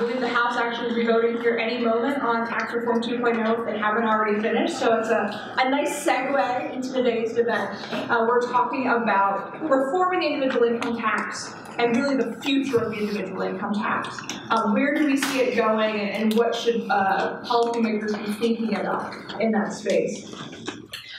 Believe the House actually be voting here any moment on tax reform 2.0 if they haven't already finished. So it's a, a nice segue into today's event. Uh, we're talking about reforming the individual income tax and really the future of the individual income tax. Um, where do we see it going and, and what should uh, policymakers be thinking about in that space?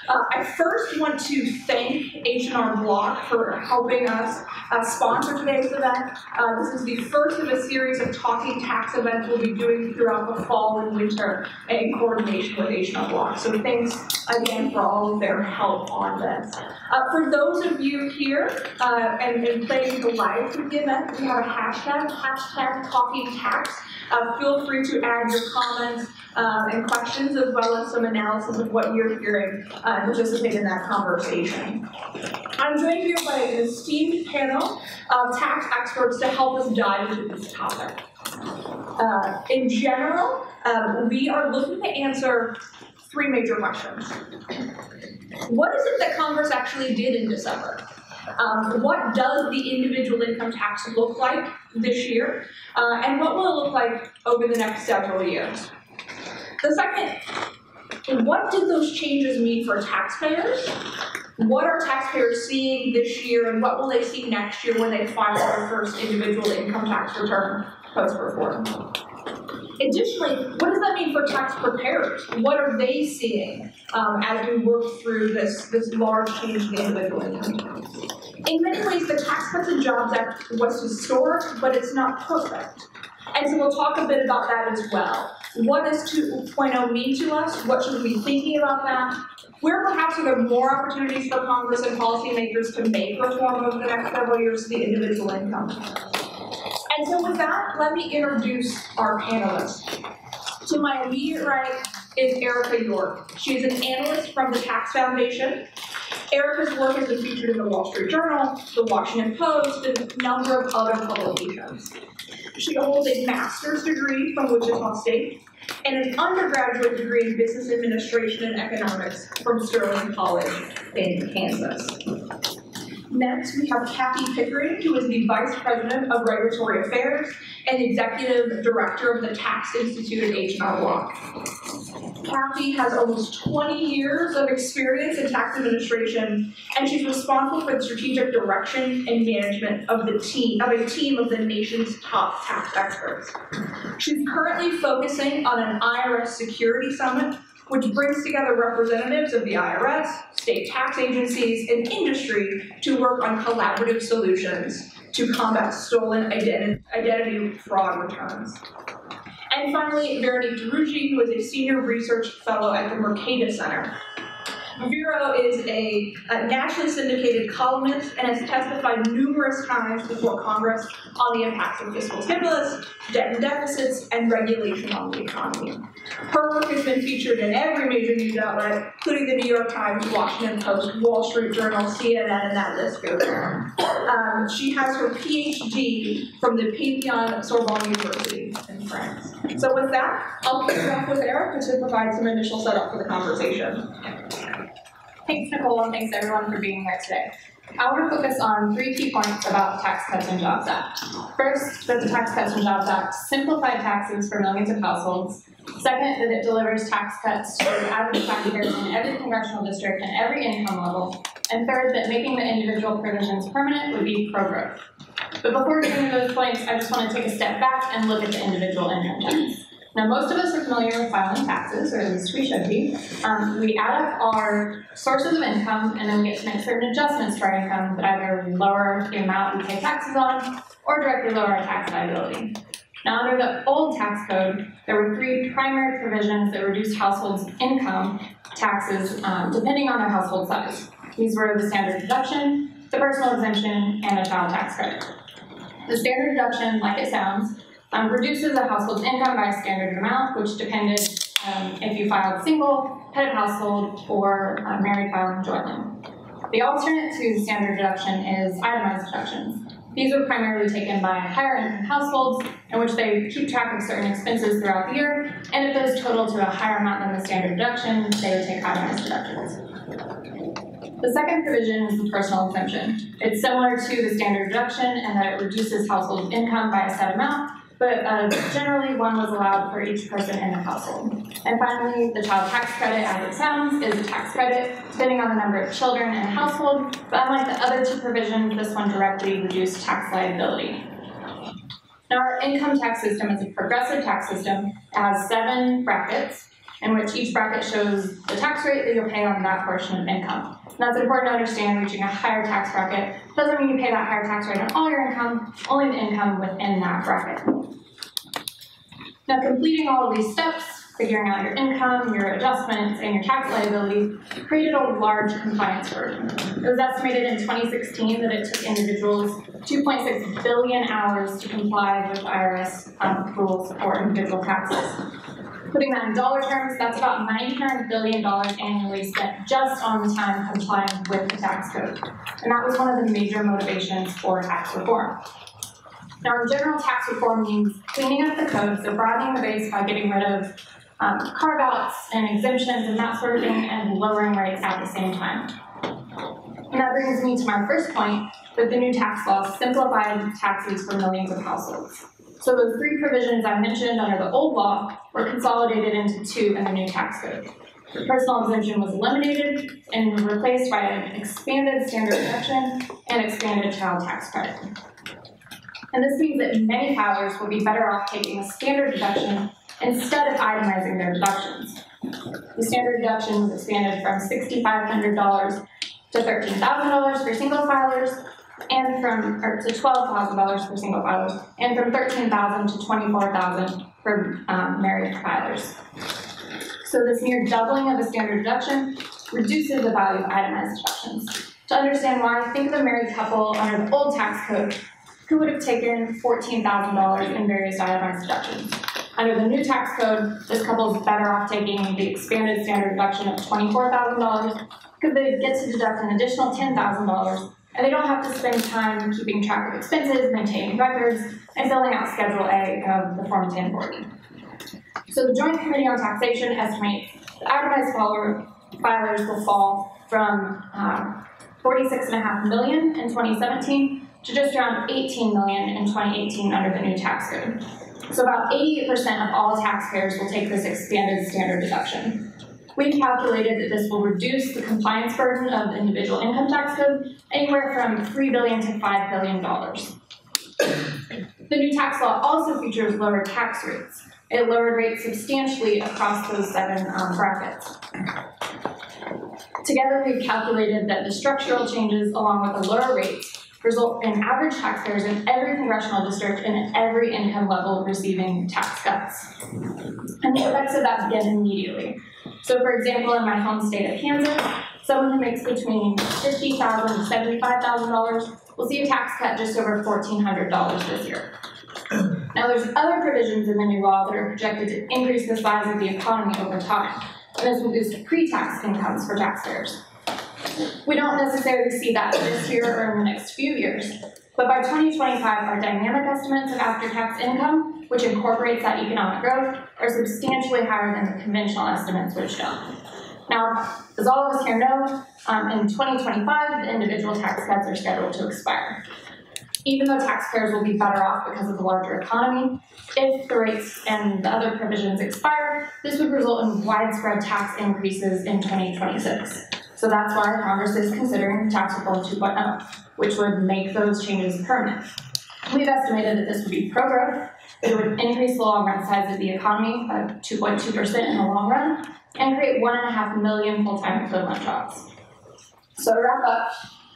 Uh, I first want to thank H&R Block for helping us uh, sponsor today's event. Uh, this is the first of a series of talking tax events we'll be doing throughout the fall and winter in coordination with H&R Block. So thanks again for all of their help on this. Uh, for those of you here uh, and, and playing the live through the event, we have a hashtag, hashtag talking tax. Uh, feel free to add your comments um, and questions as well as some analysis of what you're hearing uh, and participate in that conversation. I'm joined here by an esteemed panel of tax experts to help us dive into this topic. Uh, in general, um, we are looking to answer three major questions. What is it that Congress actually did in December? Um, what does the individual income tax look like this year? Uh, and what will it look like over the next several years? The second, what did those changes mean for taxpayers? What are taxpayers seeing this year and what will they see next year when they file their first individual income tax return post-reform? Additionally, what does that mean for tax preparers? What are they seeing um, as we work through this, this large change in the individual income tax? In many ways, the Tax Cuts and Jobs Act was historic, but it's not perfect. And so we'll talk a bit about that as well. What does 2.0 mean to us? What should we be thinking about that? Where perhaps are there more opportunities for Congress and policymakers to make reform over the next several years to the individual income? And so with that, let me introduce our panelists. To my immediate right is Erica York. She is an analyst from the Tax Foundation. Erica's work has been featured in the Wall Street Journal, the Washington Post, and a number of other publications. She holds a master's degree from Wichita State and an undergraduate degree in business administration and economics from Sterling College in Kansas. Next, we have Kathy Pickering, who is the Vice President of Regulatory Affairs and Executive Director of the Tax Institute at H&R Block. Kathy has almost 20 years of experience in tax administration, and she's responsible for the strategic direction and management of the team of a team of the nation's top tax experts. She's currently focusing on an IRS security summit which brings together representatives of the IRS, state tax agencies, and industry to work on collaborative solutions to combat stolen identi identity fraud returns. And finally, Veronique de Rugy, who is a senior research fellow at the Mercatus Center, Vero is a, a, nationally syndicated columnist and has testified numerous times before Congress on the impacts of fiscal stimulus, debt and deficits, and regulation on the economy. Her work has been featured in every major news outlet, including the New York Times, Washington Post, Wall Street Journal, CNN, and that list goes on. Um, she has her PhD from the Panthéon-Sorbonne University in France. So with that, I'll kick it off with Erica to provide some initial setup for the conversation. Thanks, Nicole, and thanks everyone for being here today. I want to focus on three key points about the Tax Cuts and Jobs Act. First, that the Tax Cuts and Jobs Act simplified taxes for millions of households. Second, that it delivers tax cuts to average taxpayers in every congressional district and every income level. And third, that making the individual provisions permanent would be pro-growth. But before getting to those points, I just want to take a step back and look at the individual income tax. Now, most of us are familiar with filing taxes, or at least we should be. Um, we add up our sources of income, and then we get to make certain adjustments to our income that either lower the amount we pay taxes on, or directly lower our tax liability. Now, under the old tax code, there were three primary provisions that reduced households' income taxes um, depending on their household size. These were the standard deduction, the personal exemption, and the child tax credit. The standard deduction, like it sounds, um, reduces a household's income by a standard amount, which depended um, if you filed single, of household, or uh, married filing jointly. The alternate to the standard deduction is itemized deductions. These are primarily taken by higher income households in which they keep track of certain expenses throughout the year, and if those total to a higher amount than the standard deduction, they would take itemized deductions. The second provision is the personal exemption. It's similar to the standard deduction in that it reduces household income by a set amount, but uh, generally one was allowed for each person in the household. And finally, the child tax credit, as it sounds, is a tax credit depending on the number of children in the household, but unlike the other two provisions, this one directly reduced tax liability. Now, our income tax system is a progressive tax system. It has seven brackets, in which each bracket shows the tax rate that you'll pay on that portion of income. And that's important to understand, reaching a higher tax bracket doesn't mean you pay that higher tax rate on all your income, only the income within that bracket. Now, completing all of these steps, figuring out your income, your adjustments, and your tax liability, created a large compliance burden. It was estimated in 2016 that it took individuals 2.6 billion hours to comply with IRS um, rules for individual taxes. Putting that in dollar terms, that's about $900 billion annually spent just on time complying with the tax code. And that was one of the major motivations for tax reform. Now, in general, tax reform means cleaning up the code, so broadening the base by getting rid of um, carve-outs and exemptions and that sort of thing, and lowering rates at the same time. And that brings me to my first point, that the new tax law simplified taxes for millions of households. So those three provisions I mentioned under the old law were consolidated into two in the new tax code. The personal exemption was eliminated and replaced by an expanded standard deduction and expanded child tax credit. And this means that many filers will be better off taking a standard deduction instead of itemizing their deductions. The standard deduction was expanded from $6,500 to $13,000 for single filers and from, or to $12,000 for single filers, and from 13,000 to 24,000 for um, married filers. So this near doubling of the standard deduction reduces the value of itemized deductions. To understand why, think of a married couple under the old tax code who would have taken $14,000 in various itemized deductions. Under the new tax code, this couple is better off taking the expanded standard deduction of $24,000 because they get to deduct an additional $10,000 and they don't have to spend time keeping track of expenses, maintaining records, and filling out Schedule A of the Form 1040. So the Joint Committee on Taxation estimates the filer, filers will fall from uh, 46.5 million in 2017 to just around 18 million in 2018 under the new tax code. So about 88% of all taxpayers will take this expanded standard deduction. We calculated that this will reduce the compliance burden of individual income tax code anywhere from 3 billion to $5 billion. The new tax law also features lower tax rates. It lowered rates substantially across those seven um, brackets. Together, we've calculated that the structural changes along with the lower rates result in average taxpayers in every congressional district and every income level receiving tax cuts. And the effects of that begin immediately. So for example, in my home state of Kansas, someone who makes between $50,000 to $75,000 will see a tax cut just over $1,400 this year. Now there's other provisions in the new law that are projected to increase the size of the economy over time, and this will boost pre-tax incomes for taxpayers. We don't necessarily see that this year or in the next few years, but by 2025, our dynamic estimates of after-tax income, which incorporates that economic growth, are substantially higher than the conventional estimates would show. Now, as all of us here know, um, in 2025, the individual tax cuts are scheduled to expire. Even though taxpayers will be better off because of the larger economy, if the rates and the other provisions expire, this would result in widespread tax increases in 2026. So that's why Congress is considering tax reform 2.0, which would make those changes permanent. We've estimated that this would be pro-growth, it would increase the long-run size of the economy by 2.2% in the long run, and create 1.5 million full-time equivalent jobs. So to wrap up,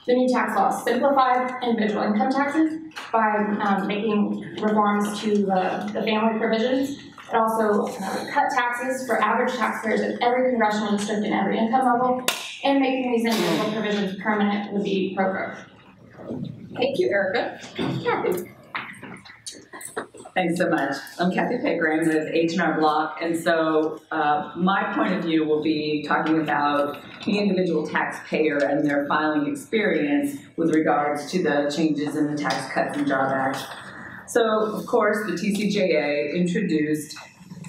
the new tax law simplified individual income taxes by um, making reforms to the, the family provisions it also uh, cut taxes for average taxpayers in every congressional district and every income level, and making these individual provisions permanent would be pro-growth. Thank you, Erica. Kathy. Thanks so much. I'm Kathy Pickering with H&R Block, and so uh, my point of view will be talking about the individual taxpayer and their filing experience with regards to the changes in the Tax Cuts and Jobs Act so, of course, the TCJA introduced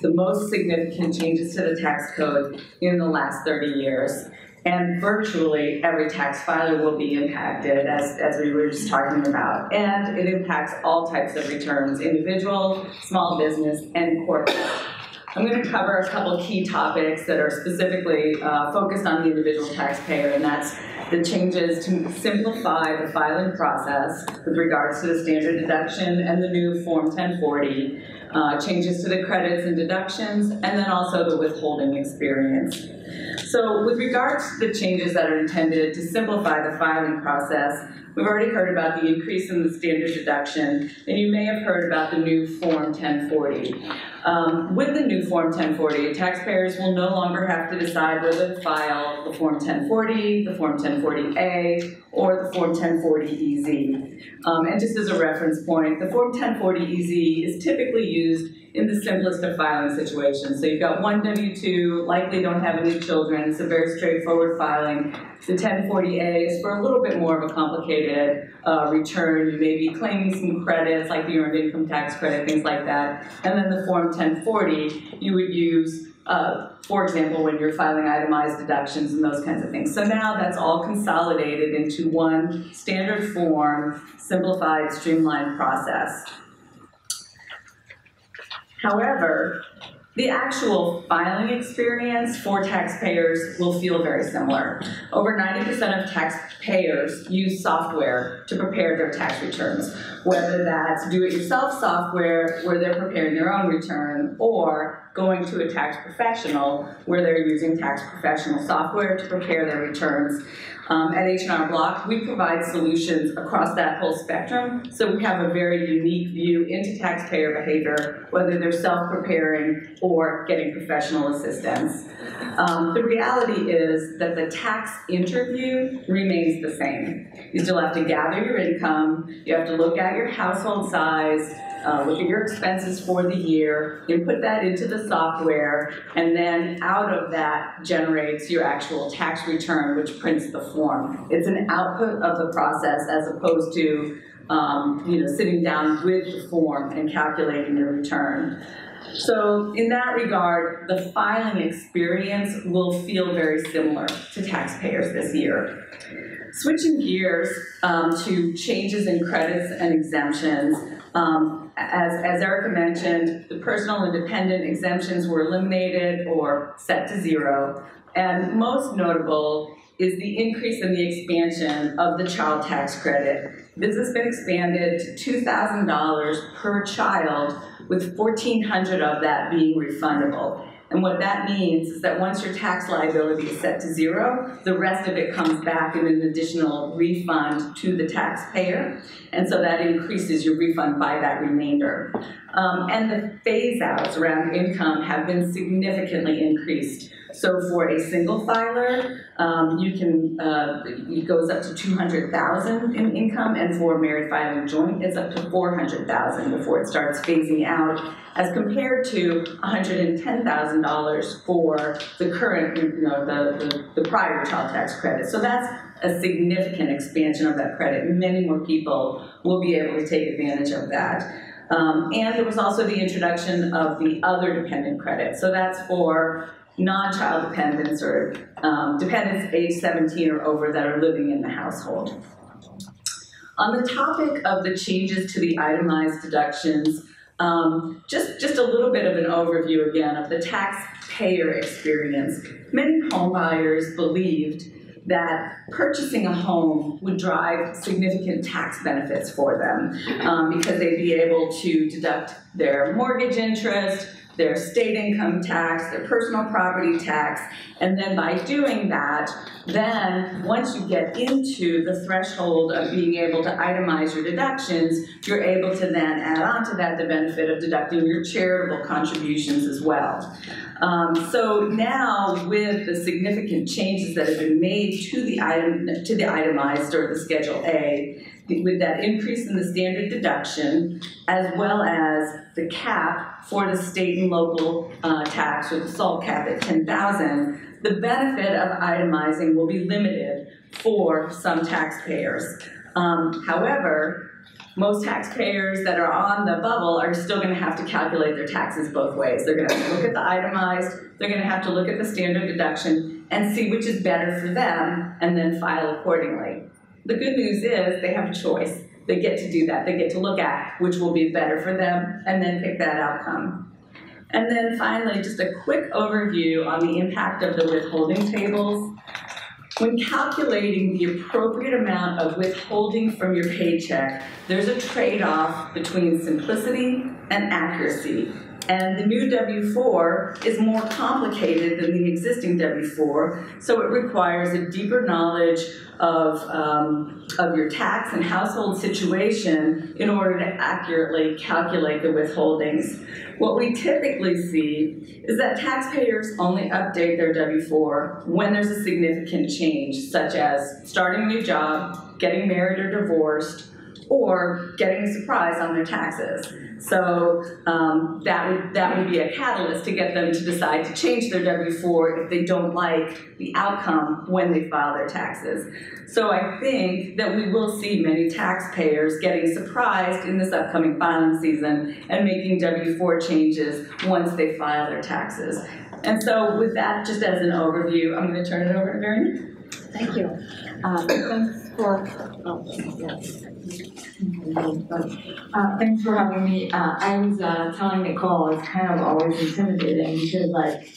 the most significant changes to the tax code in the last 30 years. And virtually every tax filer will be impacted, as, as we were just talking about. And it impacts all types of returns, individual, small business, and corporate. I'm going to cover a couple key topics that are specifically uh, focused on the individual taxpayer, and that's the changes to simplify the filing process with regards to the standard deduction and the new Form 1040, uh, changes to the credits and deductions, and then also the withholding experience. So with regards to the changes that are intended to simplify the filing process, we've already heard about the increase in the standard deduction, and you may have heard about the new Form 1040. Um, with the new Form 1040, taxpayers will no longer have to decide whether to file the Form 1040, the Form 1040A, or the Form 1040EZ. Um, and just as a reference point, the Form 1040EZ is typically used in the simplest of filing situations. So you've got one W-2, likely don't have any children, it's a very straightforward filing. The 1040A is for a little bit more of a complicated uh, return. You may be claiming some credits, like the earned income tax credit, things like that. And then the Form 1040, you would use, uh, for example, when you're filing itemized deductions and those kinds of things. So now that's all consolidated into one standard form, simplified, streamlined process. However, the actual filing experience for taxpayers will feel very similar. Over 90% of taxpayers use software to prepare their tax returns, whether that's do-it-yourself software where they're preparing their own return, or going to a tax professional where they're using tax professional software to prepare their returns. Um, at H&R Block, we provide solutions across that whole spectrum, so we have a very unique view into taxpayer behavior, whether they're self-preparing or getting professional assistance. Um, the reality is that the tax interview remains the same. You still have to gather your income, you have to look at your household size, uh, look at your expenses for the year, you put that into the software, and then out of that generates your actual tax return, which prints the form. It's an output of the process as opposed to um, you know, sitting down with the form and calculating your return. So in that regard, the filing experience will feel very similar to taxpayers this year. Switching gears um, to changes in credits and exemptions, um, as, as Erica mentioned, the personal and dependent exemptions were eliminated or set to zero. And most notable is the increase in the expansion of the child tax credit. This has been expanded to $2,000 per child, with 1,400 of that being refundable. And what that means is that once your tax liability is set to zero, the rest of it comes back in an additional refund to the taxpayer. And so that increases your refund by that remainder. Um, and the phase outs around income have been significantly increased. So for a single filer, um, you can, uh, it goes up to 200,000 in income, and for married filing joint, it's up to 400,000 before it starts phasing out, as compared to $110,000 for the current, you know, the, the, the prior child tax credit. So that's a significant expansion of that credit. Many more people will be able to take advantage of that. Um, and there was also the introduction of the other dependent credit. So that's for non-child dependents or um, dependents age 17 or over that are living in the household. On the topic of the changes to the itemized deductions, um, just, just a little bit of an overview again of the taxpayer experience. Many homebuyers believed that purchasing a home would drive significant tax benefits for them um, because they'd be able to deduct their mortgage interest, their state income tax, their personal property tax, and then by doing that, then once you get into the threshold of being able to itemize your deductions, you're able to then add on to that the benefit of deducting your charitable contributions as well. Um, so now, with the significant changes that have been made to the item to the itemized or the Schedule A, with that increase in the standard deduction, as well as the cap for the state and local uh, tax or the SALT cap at 10,000, the benefit of itemizing will be limited for some taxpayers. Um, however, most taxpayers that are on the bubble are still gonna have to calculate their taxes both ways. They're gonna have to look at the itemized, they're gonna have to look at the standard deduction and see which is better for them and then file accordingly. The good news is they have a choice. They get to do that. They get to look at which will be better for them and then pick that outcome. And then finally, just a quick overview on the impact of the withholding tables. When calculating the appropriate amount of withholding from your paycheck, there's a trade-off between simplicity and accuracy. And the new W-4 is more complicated than the existing W-4, so it requires a deeper knowledge of, um, of your tax and household situation in order to accurately calculate the withholdings. What we typically see is that taxpayers only update their W-4 when there's a significant change, such as starting a new job, getting married or divorced, or getting a surprise on their taxes. So um, that would that would be a catalyst to get them to decide to change their W-4 if they don't like the outcome when they file their taxes. So I think that we will see many taxpayers getting surprised in this upcoming filing season and making W-4 changes once they file their taxes. And so with that, just as an overview, I'm going to turn it over to Veronique. Thank you. Uh, Thanks for, oh, yes. Uh, Thanks for having me. Uh, I was uh, telling Nicole, it's kind of always intimidating because like,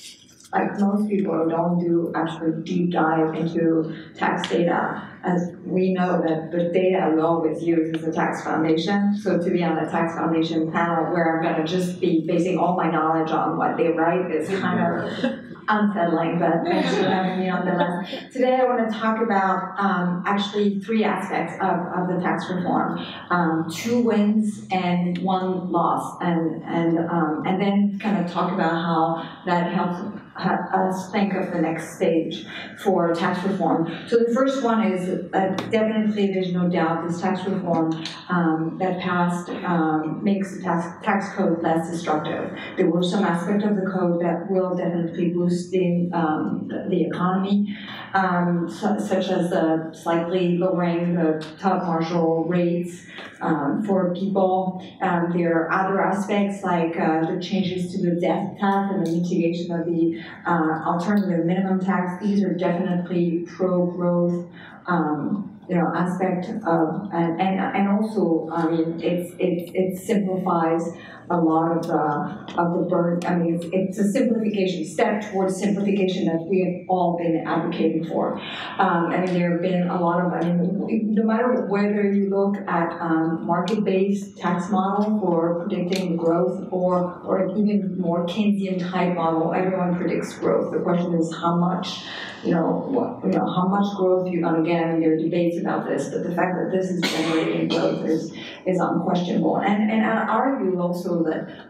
like most people don't do actually deep dive into tax data. As we know that the data we always use is the tax foundation. So to be on the tax foundation panel where I'm gonna just be basing all my knowledge on what they write is kind of unsettling, but thanks for having me nonetheless. Today I want to talk about um, actually three aspects of, of the tax reform, um, two wins and one loss, and and um, and then kind of talk about how that helps us think of the next stage for tax reform. So the first one is uh, definitely there's no doubt this tax reform um, that passed um, makes the tax tax code less destructive. There were some aspects of the code that will definitely boost the um, the economy um, su- such as uh, slightly lowering the top marginal rates um, for people. Um, there are other aspects like uh, the changes to the death tax and the mitigation of the uh, alternative minimum tax. These are definitely pro-growth. Um, you know, aspect of, and, and, and also, I mean, it's, it, it simplifies a lot of the, of the burden, I mean, it's, it's a simplification, step towards simplification that we have all been advocating for. Um, I mean, there have been a lot of, I mean, no matter whether you look at, um, market-based tax model for predicting growth or, or even more Keynesian type model, everyone predicts growth. The question is how much, you know, what, you know, how much growth you, and again, there are debates about this, but the fact that this is generating growth is, is unquestionable. And, and I argue also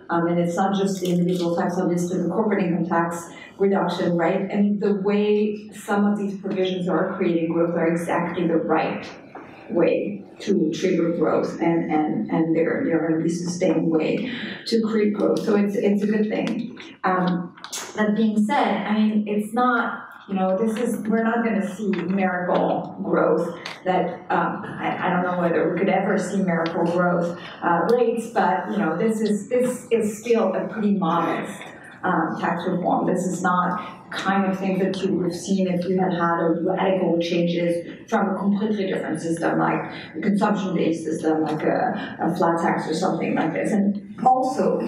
um, and it's not just the individual tax obviously the corporate income tax reduction, right? And the way some of these provisions are creating growth are exactly the right way to trigger growth and, and, and they're, they're gonna be sustained way to create growth. So it's, it's a good thing. Um, that being said, I mean, it's not, you know, this is, we're not gonna see miracle growth that, um, I, I don't know whether we could ever see miracle growth, uh, rates, but, you know, this is, this is still a pretty modest, um, tax reform. This is not kind of thing that you would have seen if you had had a radical changes from a completely different system, like a consumption-based system, like a, a flat tax or something like this. And also,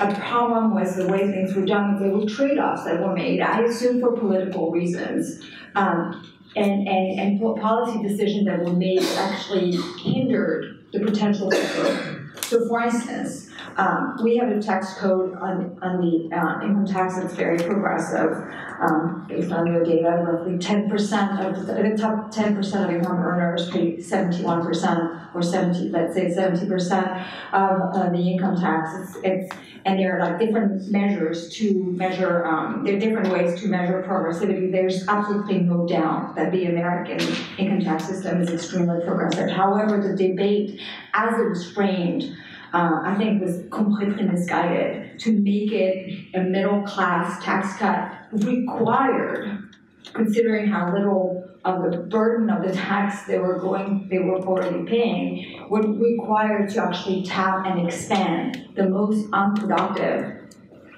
a problem was the way things were done, there were trade-offs that were made, I assume for political reasons. Um, and, and, and po- policy decisions that were made actually hindered the potential for growth. So for instance, um, we have a tax code on, on the uh, income tax that's very progressive. Um, based on your data, roughly ten percent of, the the top ten percent of income earners pay seventy-one percent or seventy, let's say seventy percent of uh, the income tax. It's, it's, and there are like different measures to measure, um, there are different ways to measure progressivity. There's absolutely no doubt that the American income tax system is extremely progressive. However, the debate as it was framed uh, I think was completely misguided to make it a middle class tax cut required, considering how little of the burden of the tax they were going, they were already paying would require to actually tap and expand the most unproductive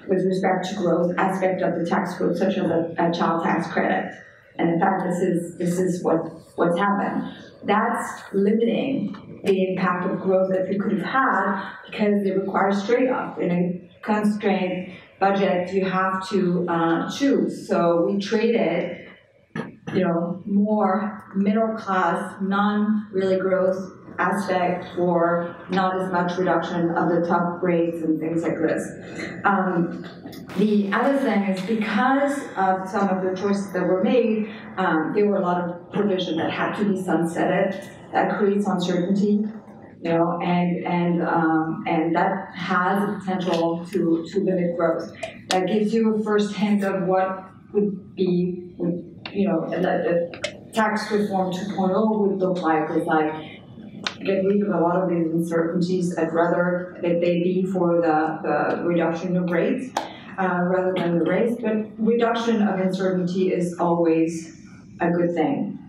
with respect to growth aspect of the tax code, such as a, a child tax credit. And in fact, this is, this is what, what's happened. That's limiting the impact of growth that we could have had because it requires trade-off. In a constrained budget, you have to, uh, choose. So we traded, you know, more middle class, non-really growth aspect for not as much reduction of the top rates and things like this. Um, the other thing is because of some of the choices that were made, um, there were a lot of provision that had to be sunsetted. That creates uncertainty, you know, and and um, and that has a potential to to limit growth. That gives you a first hint of what would be, you know, the, the tax reform 2.0 would look like. Is like get rid of a lot of these uncertainties. I'd rather that they be for the, the reduction of rates uh, rather than the rates, but reduction of uncertainty is always a good thing.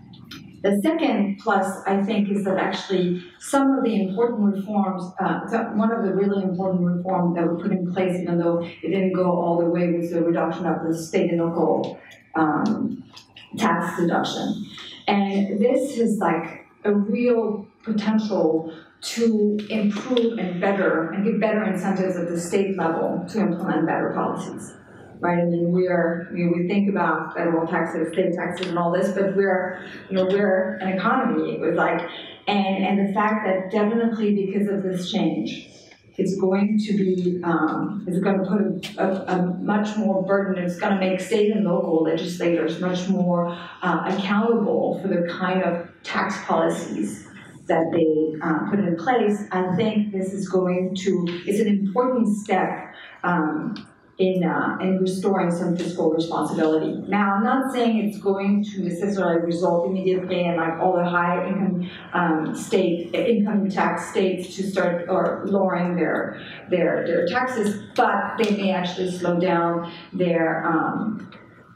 The second plus, I think, is that actually some of the important reforms, uh, one of the really important reforms that were put in place, even though it didn't go all the way, was the reduction of the state and local um, tax deduction. And this is like a real potential to improve and better and give better incentives at the state level to implement better policies. Right? I mean, we are, know, we think about federal taxes, state taxes, and all this, but we're, you know, we're an economy It was like, and and the fact that definitely because of this change, it's going to be, um, it's going to put a, a, a much more burden. It's going to make state and local legislators much more uh, accountable for the kind of tax policies that they uh, put in place. I think this is going to, it's an important step um, in, uh, in restoring some fiscal responsibility. Now, I'm not saying it's going to necessarily result immediately in like all the high income um, state, income tax states to start or lowering their, their, their taxes, but they may actually slow down their, um,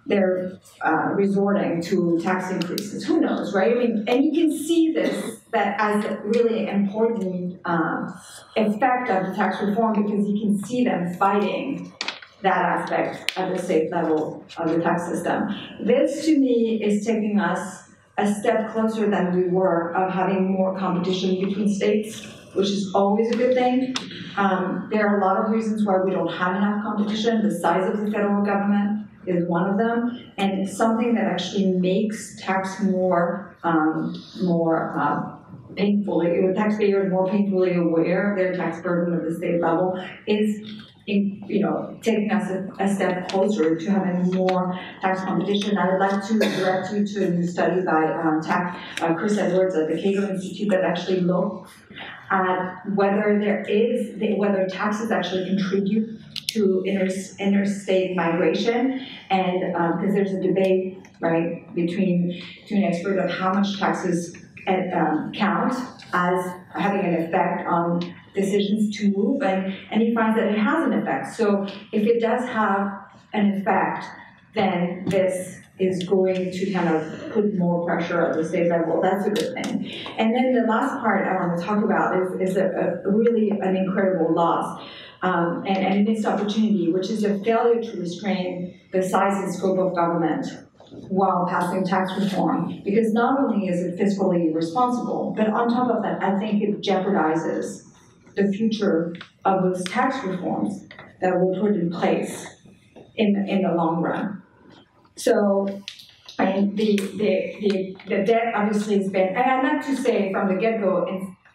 they're uh, resorting to tax increases. Who knows, right? I mean, and you can see this that as a really important um, effect of the tax reform because you can see them fighting that aspect at the state level of the tax system. This, to me, is taking us a step closer than we were of having more competition between states, which is always a good thing. Um, there are a lot of reasons why we don't have enough competition. The size of the federal government is one of them, and something that actually makes tax more um, more uh, painfully, taxpayers more painfully aware of their tax burden at the state level is in, you know, taking us a, a, step closer to having more tax competition. I would like to direct you to a new study by um, tax, uh, Chris Edwards at the Cato Institute that actually looks at whether there is, whether taxes actually contribute to inter, interstate migration, and because um, there's a debate, right, between between experts of how much taxes um, count as having an effect on decisions to move, and, and he finds that it has an effect. So if it does have an effect, then this is going to kind of put more pressure at the state level. That's a good thing. And then the last part I want to talk about is, is a, a really an incredible loss um, and, and missed opportunity, which is a failure to restrain the size and scope of government while passing tax reform. Because not only is it fiscally responsible, but on top of that, I think it jeopardizes the future of those tax reforms that were put in place in, in the long run. So, I mean, the, the, the, the debt obviously has been, and I'd like to say from the get-go,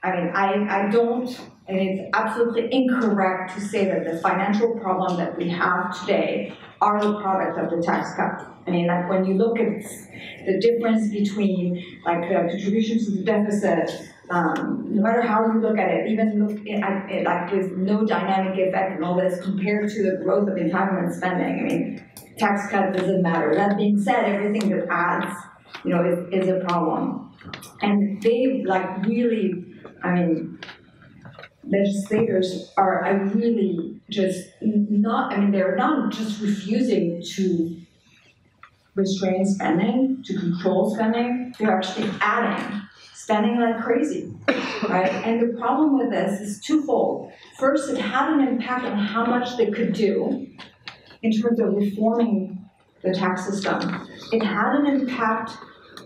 I mean, I, I don't, and it's absolutely incorrect to say that the financial problem that we have today are the product of the tax cut. I mean, like when you look at the difference between like the contributions to the deficit, um, no matter how you look at it, even look at it like with no dynamic effect and all this compared to the growth of entitlement spending. I mean, tax cut doesn't matter. That being said, everything that adds, you know, is, is a problem. And they like really I mean, legislators are, I really just not, I mean, they're not just refusing to restrain spending, to control spending, they're actually adding, spending like crazy, right? And the problem with this is twofold. First, it had an impact on how much they could do in terms of reforming the tax system. It had an impact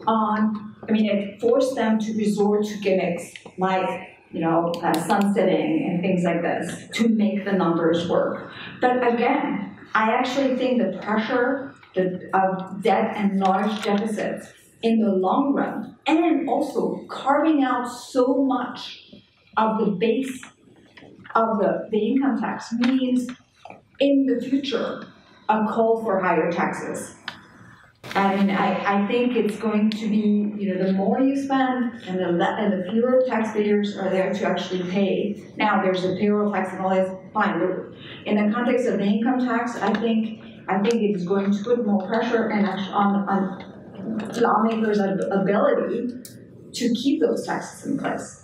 on, I mean, it forced them to resort to gimmicks like, you know, uh, sunsetting and things like this to make the numbers work. But again, I actually think the pressure of debt and large deficits in the long run, and also carving out so much of the base of the, the income tax means in the future, a call for higher taxes. I mean, I, I think it's going to be, you know, the more you spend and the, and the fewer taxpayers are there to actually pay. Now, there's a payroll tax and all that, fine, in the context of the income tax, I think, I think it's going to put more pressure and on, on lawmakers' ability to keep those taxes in place.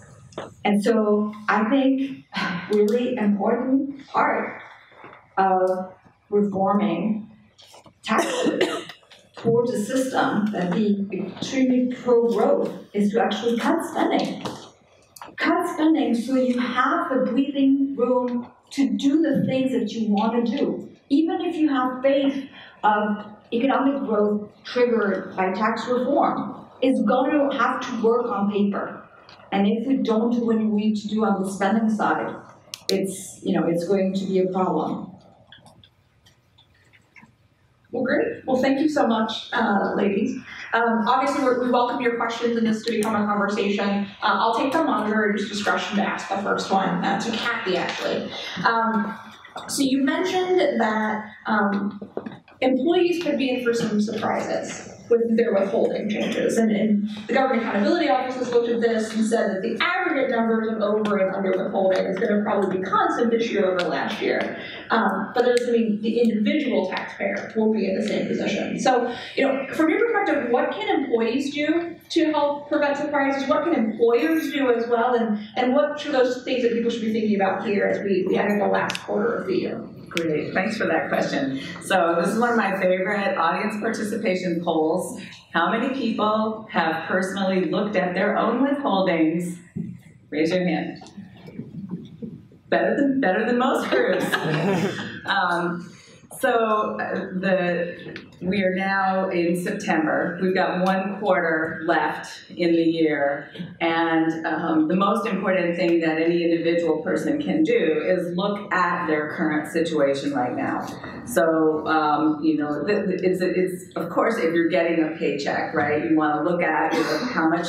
And so I think really important part of reforming taxes towards a system that be extremely pro-growth is to actually cut spending. Cut spending so you have the breathing room to do the things that you want to do. Even if you have faith of economic growth triggered by tax reform, it's going to have to work on paper. And if we don't do what we need to do on the spending side, it's, you know, it's going to be a problem. Well, great. Well, thank you so much, uh, ladies. Um, obviously, we welcome your questions in this to become a conversation. Uh, I'll take the moderator's discretion to ask the first one, uh, to Kathy, actually. Um, so you mentioned that, um, employees could be in for some surprises with their withholding changes. And, and the Government Accountability Office has looked at this and said that the aggregate numbers of over and under withholding is gonna probably be constant this year over last year. Um, but that doesn't mean the individual taxpayer will be in the same position. So, you know, from your perspective, what can employees do to help prevent surprises? What can employers do as well? And, and what are those things that people should be thinking about here as we, we enter the last quarter of the year? Great, thanks for that question. So this is one of my favorite audience participation polls. How many people have personally looked at their own withholdings? Raise your hand. Better than, better than most groups. Um, so uh, the, we are now in September. We've got one quarter left in the year. And um, the most important thing that any individual person can do is look at their current situation right now. So, um, you know, it's, it's, of course, if you're getting a paycheck, right, you want to look at you know, how much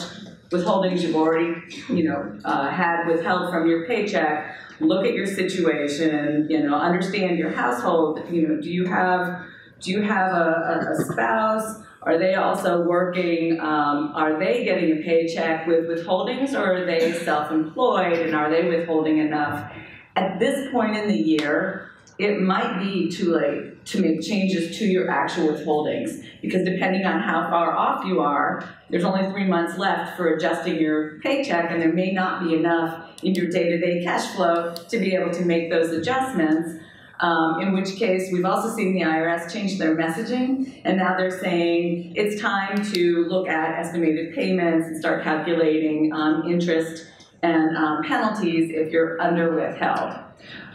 withholdings you've already, you know, uh, had withheld from your paycheck. Look at your situation, you know, understand your household. You know, do you have do you have a, a, spouse? Are they also working? Um, are they getting a paycheck with withholdings, or are they self-employed and are they withholding enough? At this point in the year, it might be too late to make changes to your actual withholdings because depending on how far off you are, there's only three months left for adjusting your paycheck, and there may not be enough in your day-to-day cash flow to be able to make those adjustments. Um, in which case, we've also seen the IRS change their messaging, and now they're saying it's time to look at estimated payments and start calculating um, interest and um, penalties if you're under withheld.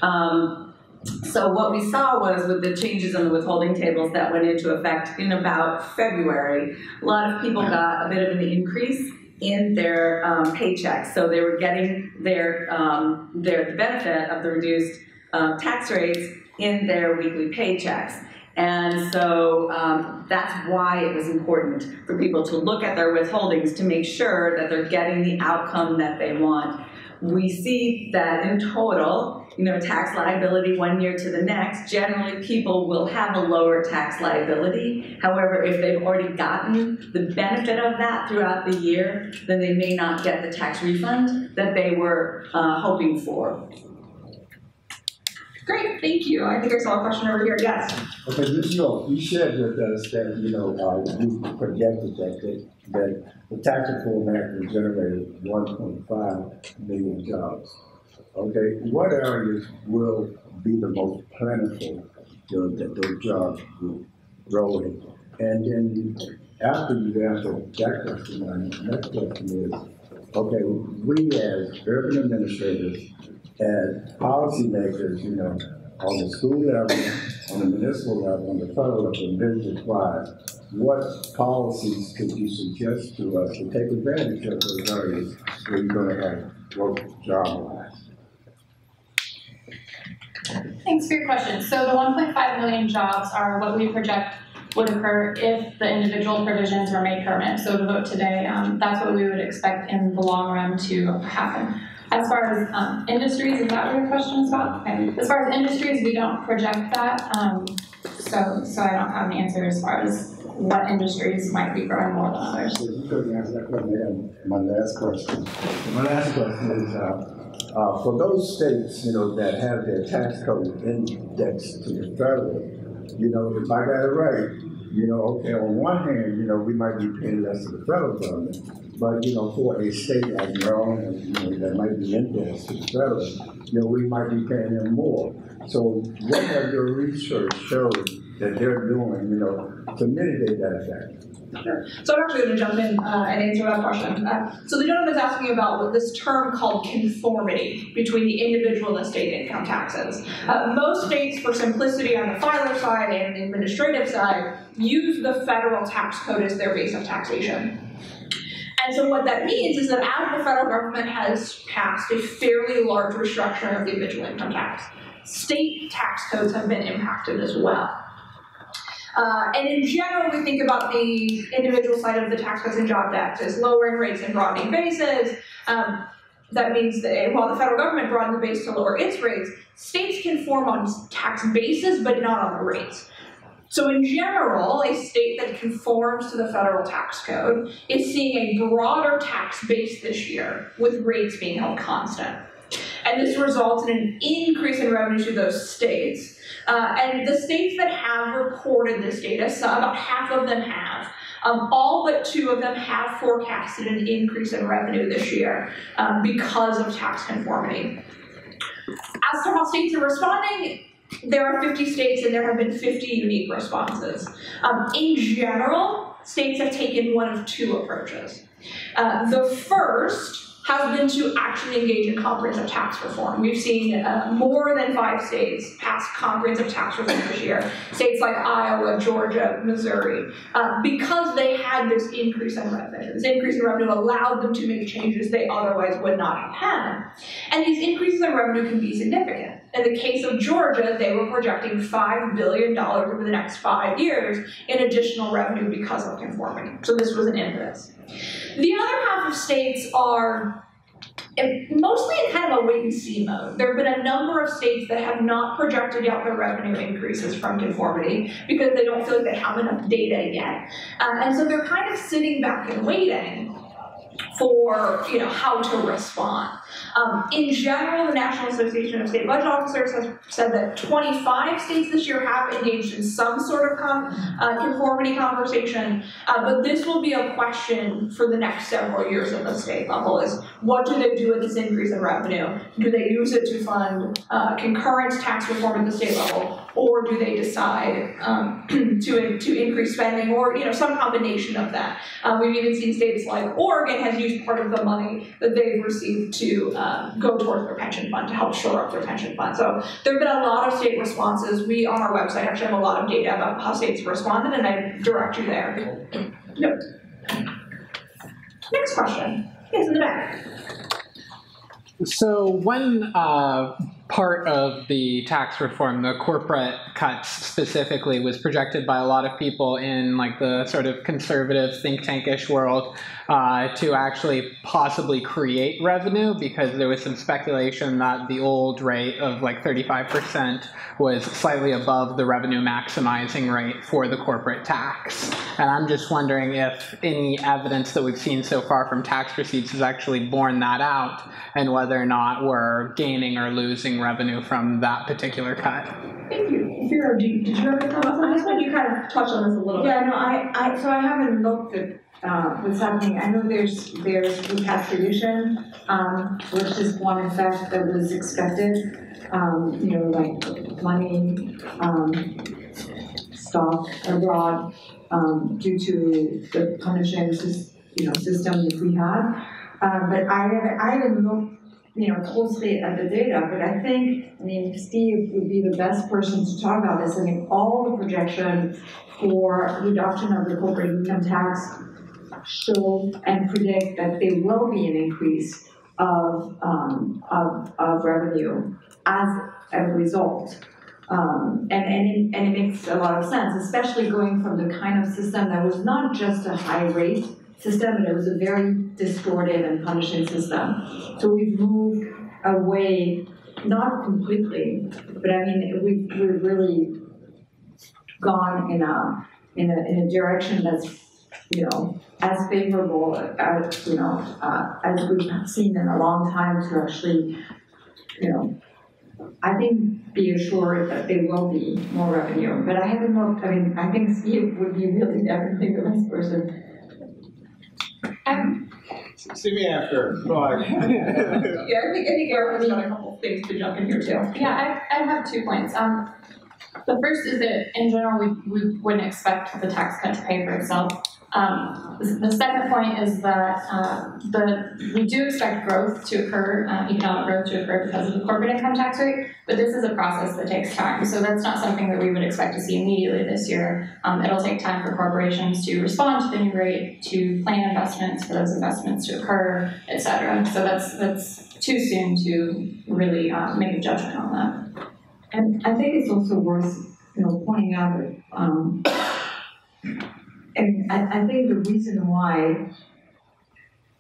Um, so what we saw was with the changes in the withholding tables that went into effect in about February, a lot of people got a bit of an increase in their um, paychecks. So they were getting their um, their the benefit of the reduced uh, tax rates in their weekly paychecks. And so um, that's why it was important for people to look at their withholdings to make sure that they're getting the outcome that they want. We see that in total, you know, tax liability one year to the next, generally people will have a lower tax liability. However, if they've already gotten the benefit of that throughout the year, then they may not get the tax refund that they were uh, hoping for. Great, thank you. I think I saw a question over here. Yes. Okay, Ms. York, you shared with us that, you know, uh, you projected that, that, that the tax reform act will generate one point five million jobs. Okay, what areas will be the most plentiful, you know, that those jobs will grow in? And then after you answer that question, my next question is, okay, we as urban administrators, as policymakers, you know, on the school level, on the municipal level, on the federal level, and business wise, what policies could you suggest to us to take advantage of those areas where you're gonna have work job wise? Thanks for your question. So the one point five million jobs are what we project would occur if the individual provisions were made permanent. So to vote today, um, that's what we would expect in the long run to happen. As far as, um, industries, is that what your question is about? Okay. As far as industries, we don't project that, um, so, so I don't have an answer as far as what industries might be growing more than others. So you couldn't answer that question, my last question. My last question is, uh, uh, for those states, you know, that have their tax code indexed to the federal, you know, if I got it right, you know, okay, on one hand, you know, we might be paying less to the federal government, but, you know, for a state like Maryland, you know, that might be indexed to the you know, we might be paying them more. So what has your research showed that they're doing, you know, to mitigate that effect? Sure. So I'm actually gonna jump in uh, and answer that question. Uh, So the gentleman is asking about what this term called conformity between the individual and state income taxes. Uh, Most states, for simplicity on the filer side and the administrative side, use the federal tax code as their base of taxation. And so what that means is that as the federal government has passed a fairly large restructuring of the individual income tax, state tax codes have been impacted as well. Uh, and in general, we think about the individual side of the tax cuts and Jobs Act as lowering rates and broadening bases. Um, that means that while the federal government broadened the base to lower its rates, states can form on tax bases but not on the rates. So in general, a state that conforms to the federal tax code is seeing a broader tax base this year with rates being held constant. And this results in an increase in revenue to those states. Uh, and the states that have reported this data, so about half of them have, um, all but two of them have forecasted an increase in revenue this year um, because of tax conformity. As to how states are responding, there are 50 states and there have been 50 unique responses. Um, in general, states have taken one of two approaches. Uh, the first has been to actually engage in comprehensive tax reform. We've seen uh, more than five states pass comprehensive tax reform this year. States like Iowa, Georgia, Missouri, uh, because they had this increase in revenue. This increase in revenue allowed them to make changes they otherwise would not have had. And these increases in revenue can be significant. In the case of Georgia, they were projecting $5 billion over the next five years in additional revenue because of conformity. So this was an impetus. The other half of states are mostly in kind of a wait and see mode. There have been a number of states that have not projected out their revenue increases from conformity because they don't feel like they have enough data yet. Uh, and so they're kind of sitting back and waiting for you know how to respond. Um, in general, the National Association of State Budget Officers has said that 25 states this year have engaged in some sort of com- uh, conformity conversation, uh, but this will be a question for the next several years at the state level: is what do they do with this increase in revenue? Do they use it to fund uh, concurrent tax reform at the state level, or do they decide um, to to increase spending, or you know some combination of that? Uh, we've even seen states like Oregon has used part of the money that they've received to uh, go towards their pension fund to help shore up their pension fund. So there have been a lot of state responses. We on our website actually have a lot of data about how states responded, and I direct you there. Yep. Next question. Yes, in the back. So when uh, part of the tax reform, the corporate cuts specifically, was projected by a lot of people in like the sort of conservative think tankish world uh, to actually possibly create revenue because there was some speculation that the old rate of like 35% was slightly above the revenue maximizing rate for the corporate tax. And I'm just wondering if any evidence that we've seen so far from tax receipts has actually borne that out and whether or not we're gaining or losing revenue from that particular cut. Thank you. Vera, do you, did you have any comments on this one? You kind of touched on this a little bit. Yeah, no, I, I, so I haven't looked at, uh, what's happening, I know there's, there's repatriation, um, which is one effect that was expected. Um, you know, like money, um, stock abroad, um, due to the punishing you know, system that we have. Um, but I haven't, I haven't looked, you know, closely at the data, but I think, I mean, Steve would be the best person to talk about this. I mean, all the projections for reduction of the corporate income tax show and predict that there will be an increase of, um, of, of revenue as a result. Um, and, and it, and it makes a lot of sense, especially going from the kind of system that was not just a high rate system, but it was a very distorted and punishing system. So we've moved away, not completely, but I mean, we've, we've really gone in a, in a, in a direction that's, you know, as favorable as, you know, uh, as we've seen in a long time to actually, you know, I think be assured that there will be more revenue, but I haven't looked, I mean, I think Steve would be really definitely the best person. Um, See me after, go on. Yeah, I think, I think Erica's got a couple things to jump in here too. Yeah, I, I have two points. Um, the first is that in general, we, we wouldn't expect the tax cut to pay for itself. Um, the, second point is that, uh, the, we do expect growth to occur, uh, economic growth to occur because of the corporate income tax rate, but this is a process that takes time, so that's not something that we would expect to see immediately this year. Um, it'll take time for corporations to respond to the new rate, to plan investments, for those investments to occur, et cetera. So that's, that's too soon to really, uh, make a judgment on that. And I think it's also worth, you know, pointing out that, um, and I, I think the reason why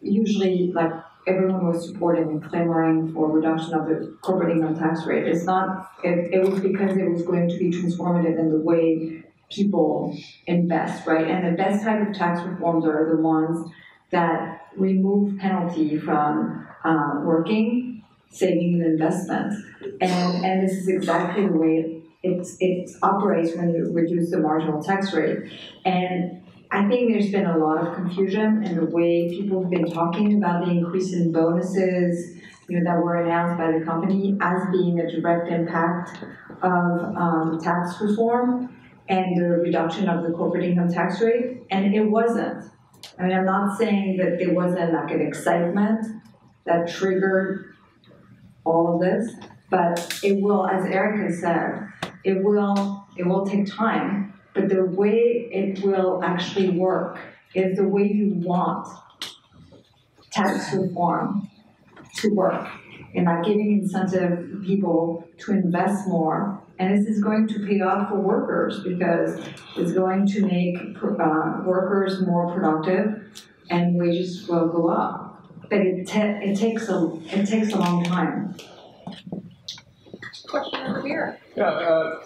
usually like everyone was supporting and clamoring for reduction of the corporate income tax rate is not, it, it was because it was going to be transformative in the way people invest, right? And the best type of tax reforms are the ones that remove penalty from, uh, working, saving and investment. And, and this is exactly the way it's, it operates when you reduce the marginal tax rate. And I think there's been a lot of confusion in the way people have been talking about the increase in bonuses, you know, that were announced by the company as being a direct impact of, um, tax reform and the reduction of the corporate income tax rate, and it wasn't. I mean, I'm not saying that there wasn't like an excitement that triggered all of this, but it will, as Erica said, it will, it will take time, but the way it will actually work is the way you want tax reform to work. And by giving incentive people to invest more, and this is going to pay off for workers because it's going to make uh, workers more productive and wages will go up. But it ta- it takes a, it takes a long time. Question over here. Yeah, uh,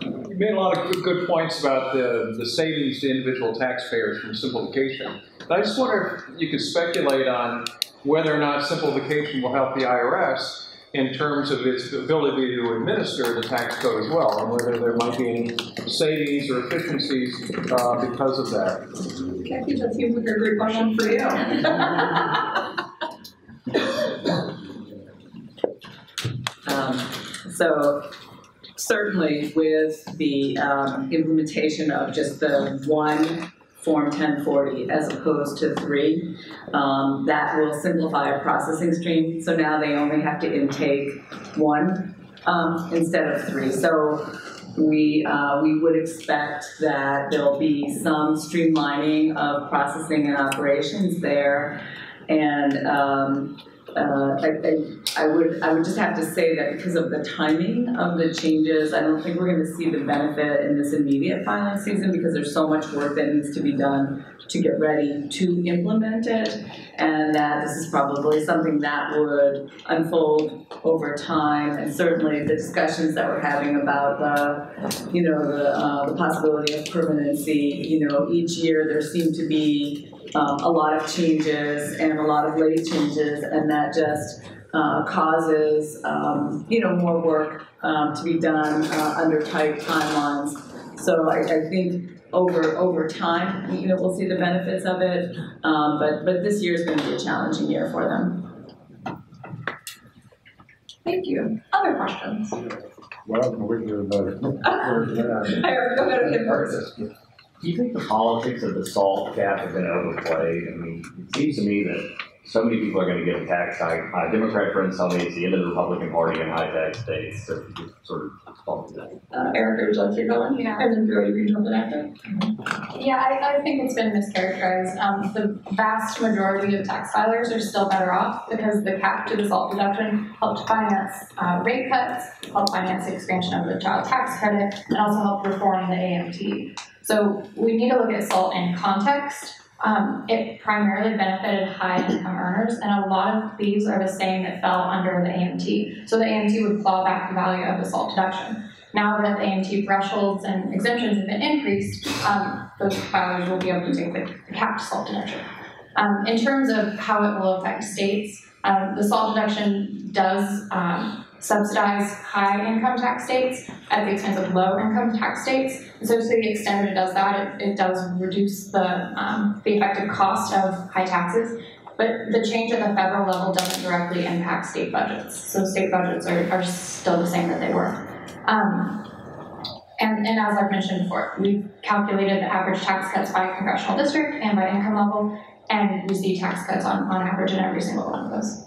you made a lot of good, good points about the, the savings to individual taxpayers from simplification. But I just wonder if you could speculate on whether or not simplification will help the IRS in terms of its ability to administer the tax code as well, and whether there might be any savings or efficiencies uh, because of that. Kathy, that seems like a great question for you. Um, so certainly with the um, implementation of just the one Form 1040 as opposed to three, um, that will simplify our processing stream. So now they only have to intake one um, instead of three. So we, uh, we would expect that there'll be some streamlining of processing and operations there. And um, uh, I, I, I would, I would just have to say that because of the timing of the changes, I don't think we're gonna see the benefit in this immediate filing season because there's so much work that needs to be done to get ready to implement it. And that this is probably something that would unfold over time. And certainly the discussions that we're having about the, you know, the, uh, the possibility of permanency, you know, each year there seem to be um, a lot of changes and a lot of late changes, and that just uh, causes um, you know more work um, to be done uh, under tight timelines. So I, I think over over time, you know, we'll see the benefits of it. Um, but but this year is going to be a challenging year for them. Thank you. Other questions? Well, I'm with you about it. Eric, go ahead with him first. Do you think the politics of the SALT cap have been overplayed? I mean, it seems to me that so many people are gonna get a tax hike. My Democrat friends tell me it's the end of the Republican Party in high tax states, so you sort of talk to that. Uh, Erica, would you like to get going? Yeah. And then Drew, you can jump in after. Yeah, I, I think it's been mischaracterized. Um, the vast majority of tax filers are still better off because the cap to the SALT deduction helped finance, uh, rate cuts, helped finance the expansion of the child tax credit, and also helped reform the AMT. So we need to look at SALT in context. Um, it primarily benefited high income earners, and a lot of these are the same that fell under the AMT. So the AMT would claw back the value of the SALT deduction. Now that the AMT thresholds and exemptions have been increased, um, those filers will be able to take the capped SALT deduction. Um, in terms of how it will affect states, um, the SALT deduction does, um, subsidize high income tax states at the expense of low income tax states. And so to the extent that it does that, it, it does reduce the, um, the effective cost of high taxes. But the change at the federal level doesn't directly impact state budgets. So state budgets are, are still the same that they were. Um, and, and as I've mentioned before, we've calculated the average tax cuts by congressional district and by income level, and we see tax cuts on, on average in every single one of those.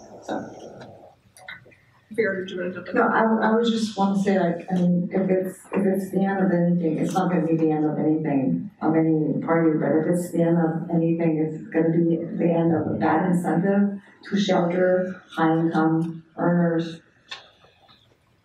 To? No, I, I would just want to say like, I mean, if it's, if it's the end of anything, it's not gonna be the end of anything, of any party, but if it's the end of anything, it's gonna be the end of a bad incentive to shelter high income earners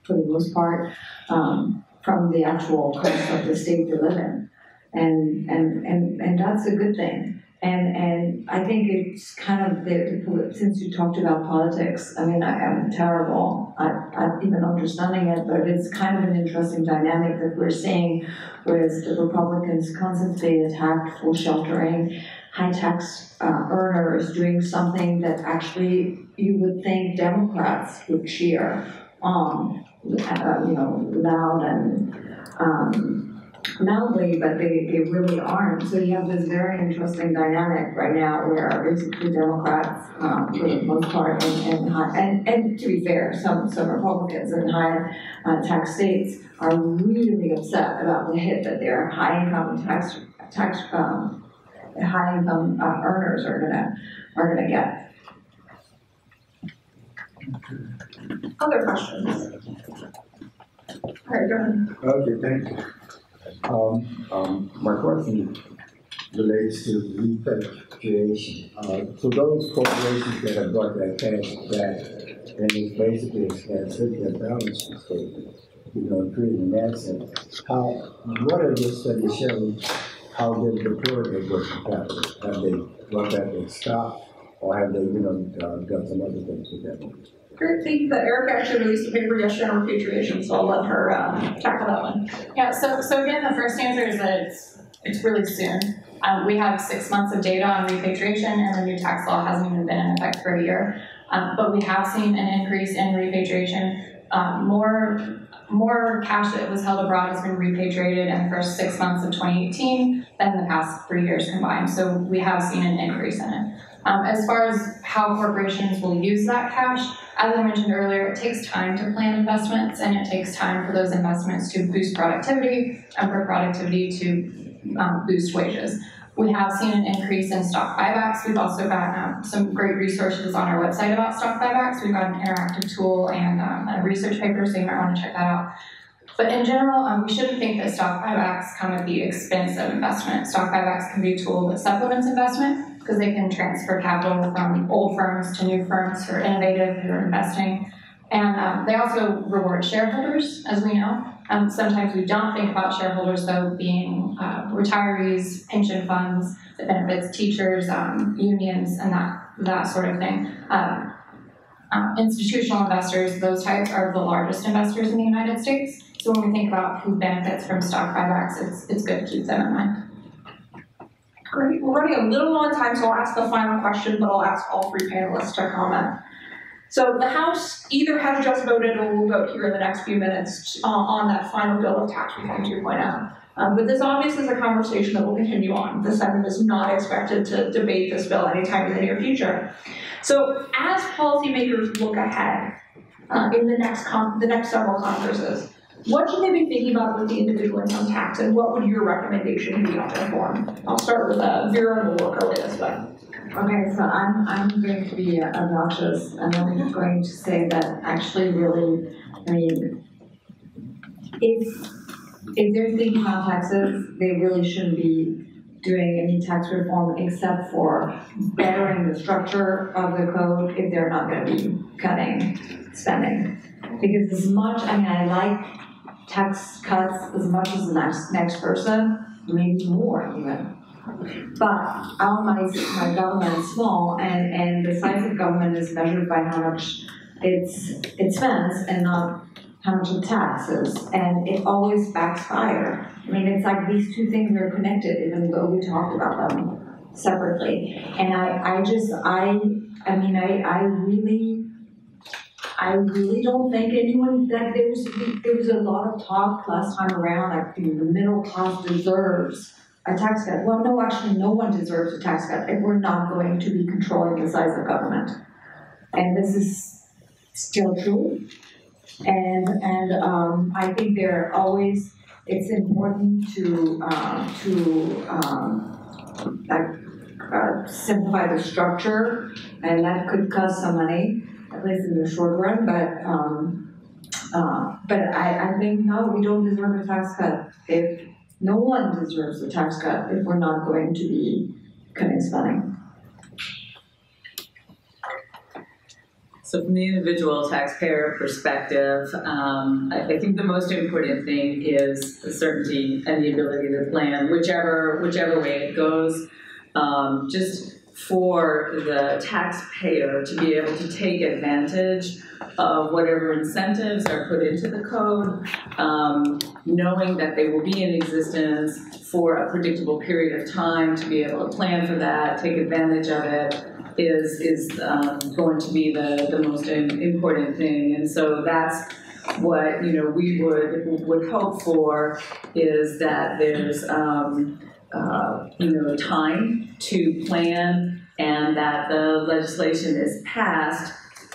for the most part, um, from the actual cost of the state they live in. And, and, and, and that's a good thing. And, and I think it's kind of the, the, since you talked about politics, I mean, I am terrible at, even understanding it, but it's kind of an interesting dynamic that we're seeing, whereas the Republicans constantly attack for sheltering high tax uh, earners doing something that actually you would think Democrats would cheer on, uh, you know, loud and, um, loudly, but they, they really aren't. So you have this very interesting dynamic right now where basically Democrats, um, for the most part, and, and high, and, and to be fair, some, some Republicans in high uh, tax states are really upset about the hit that their high income tax, tax, um, high income uh, earners are gonna, are gonna get. Other questions? All right, go ahead. Okay, thank you. Um, um, my question relates to repatriation. Uh, so those corporations that have brought that cash back, and it's basically hit their balance sheet statement, you know, creating an asset. How, what are your studies showing, how they deploy their working capital? Have they brought back their stock, or have they, you know, uh, done some other things with that money? Great, thank you. That Erica actually released a paper yesterday on repatriation, so I'll let her, uh, tackle that one. Yeah, so, so again, the first answer is that it's, it's really soon. Um, we have six months of data on repatriation and the new tax law hasn't even been in effect for a year. Um, but we have seen an increase in repatriation. Um, more, more cash that was held abroad has been repatriated in the first six months of twenty eighteen than the past three years combined. So we have seen an increase in it. Um, as far as how corporations will use that cash, as I mentioned earlier, it takes time to plan investments and it takes time for those investments to boost productivity and for productivity to um, boost wages. We have seen an increase in stock buybacks. We've also got um, some great resources on our website about stock buybacks. We've got an interactive tool and um, a research paper, so you might want to check that out. But in general, um, we shouldn't think that stock buybacks come at the expense of investment. Stock buybacks can be a tool that supplements investment because they can transfer capital from old firms to new firms who are innovative, who are investing. And um, they also reward shareholders, as we know. Um, sometimes we don't think about shareholders, though, being uh, retirees, pension funds, that benefits teachers, um, unions, and that, that sort of thing. Um, uh, institutional investors, those types are the largest investors in the United States. So when we think about who benefits from stock buybacks, it's, it's good to keep them in mind. Great, we're running a little on time, so I'll ask the final question, but I'll ask all three panelists to comment. So the House either has just voted or will vote here in the next few minutes uh, on that final bill of tax reform 2.0. Um, but this obviously is a conversation that will continue on. The Senate is not expected to debate this bill anytime in the near future. So as policymakers look ahead uh, in the next the next several Congresses, what should they be thinking about with the individual income tax, and what would your recommendation be on that reform? I'll start with uh, Vera, and we'll work our way this way. Okay, so I'm, I'm going to be obnoxious, and I'm going to say that actually really, I mean, if, if they're thinking about taxes, they really shouldn't be doing any tax reform except for bettering the structure of the code if they're not gonna be cutting spending. Because as much, I mean, I like tax cuts as much as the next, next person, maybe more even. But our my, my government is small and, and the size of government is measured by how much it's, it spends and not how much it taxes. And it always backfire. I mean, it's like these two things are connected even though we talked about them separately. And I, I just, I, I mean, I, I really, I really don't think anyone, like, there was, there was a lot of talk last time around, like, the middle class deserves a tax cut. Well, no, actually, no one deserves a tax cut if we're not going to be controlling the size of government. And this is still true. And, and, um, I think there are always, it's important to, um, to, um, like, uh, simplify the structure, and that could cost some money, in the short run, but, um, uh, but I, I think, no, we don't deserve a tax cut if no one deserves a tax cut if we're not going to be cutting spending. So from the individual taxpayer perspective, um, I, I think the most important thing is the certainty and the ability to plan, whichever, whichever way it goes. Um, just for the taxpayer to be able to take advantage of whatever incentives are put into the code, um, knowing that they will be in existence for a predictable period of time, to be able to plan for that, take advantage of it, is, is um, going to be the, the most important thing. And so that's what, you know, we would, would hope for is that there's, um, uh, you know, time to plan and that the legislation is passed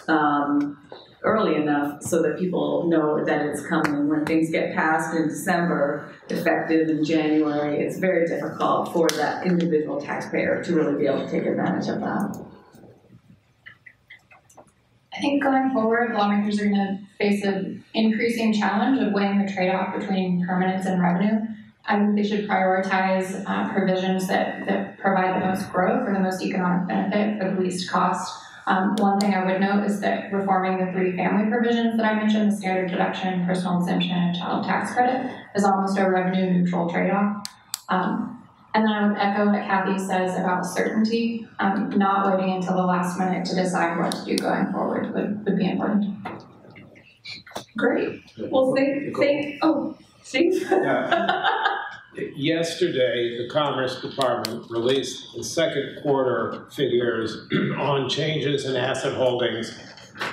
um, early enough so that people know that it's coming. When things get passed in December, effective in January, it's very difficult for that individual taxpayer to really be able to take advantage of that. I think going forward, lawmakers are gonna face an increasing challenge of weighing the trade-off between permanence and revenue. I think they should prioritize uh, provisions that, that provide the most growth or the most economic benefit for the least cost. Um, one thing I would note is that reforming the three family provisions that I mentioned, the standard deduction, personal exemption, and child tax credit, is almost a revenue neutral trade-off. Um, and then I would echo what Kathy says about certainty, um, not waiting until the last minute to decide what to do going forward would, would be important. Great. Well, thank, thank, oh, Steve? Yesterday, the Commerce Department released the second quarter figures on changes in asset holdings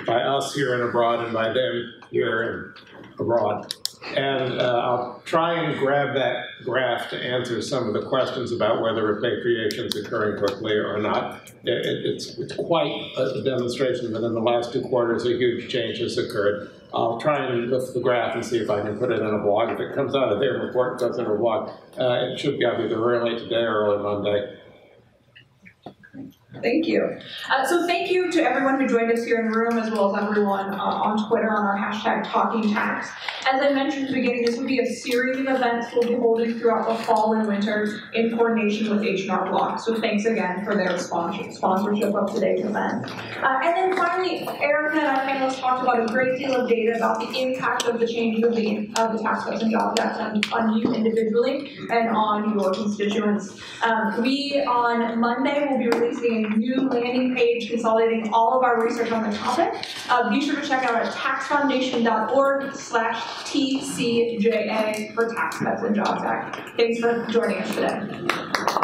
by us here and abroad and by them here and abroad. And uh, I'll try and grab that graph to answer some of the questions about whether repatriation is occurring quickly or not. It, it, it's, it's quite a demonstration that in the last two quarters, a huge change has occurred. I'll try and lift the graph and see if I can put it in a blog. If it comes out of their report, it goes in a blog. Uh, it should be either early today or early Monday. Thank you. Uh, so thank you to everyone who joined us here in the room, as well as everyone uh, on Twitter on our hashtag Talking Tax. As I mentioned at the beginning, this will be a series of events we'll be holding throughout the fall and winter in coordination with H&R Block. So thanks again for their sponsorship, of today's event. Uh, and then finally, Erica and our panelists talked about a great deal of data about the impact of the changes of the, of the Tax Cuts and Jobs Act on, on you individually and on your constituents. Um, we, on Monday, will be releasing new landing page consolidating all of our research on the topic. Uh, be sure to check out our taxfoundation.org slash TCJA for Tax Cuts and Jobs Act. Thanks for joining us today.